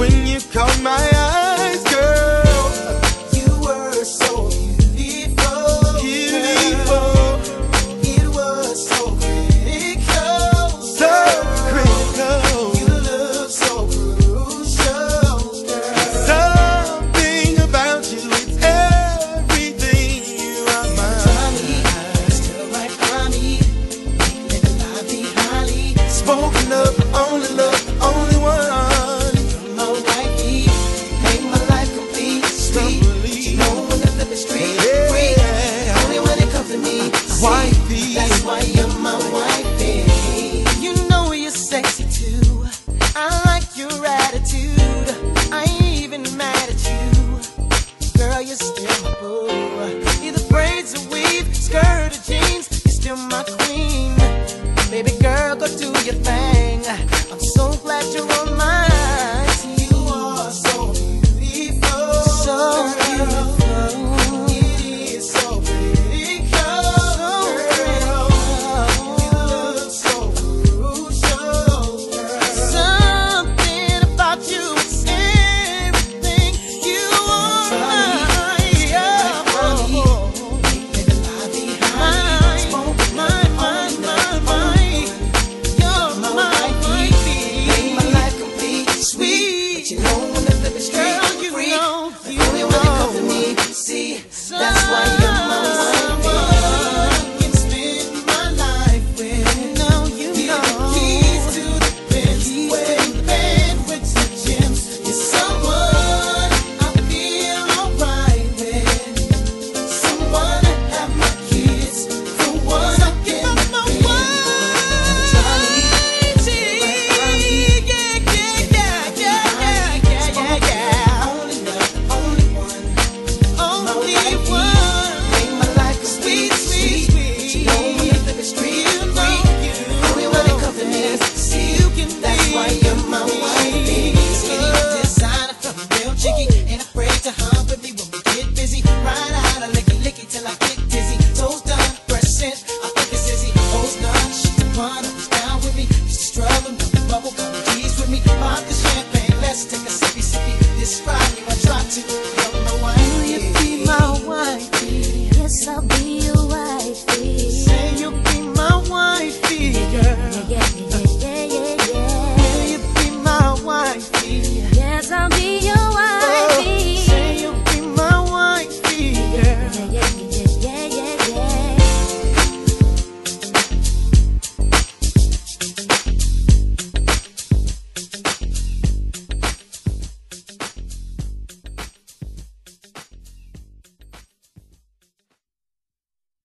when you caught my eyes, girl. You were so beautiful. It was so critical. You look so crucial, girl. Something about you, everything. You are my eyes. Still like Spoken of. girl, you're still my boo. Either braids or weave, skirt or jeans, you're still my queen. Baby girl, go do your thing.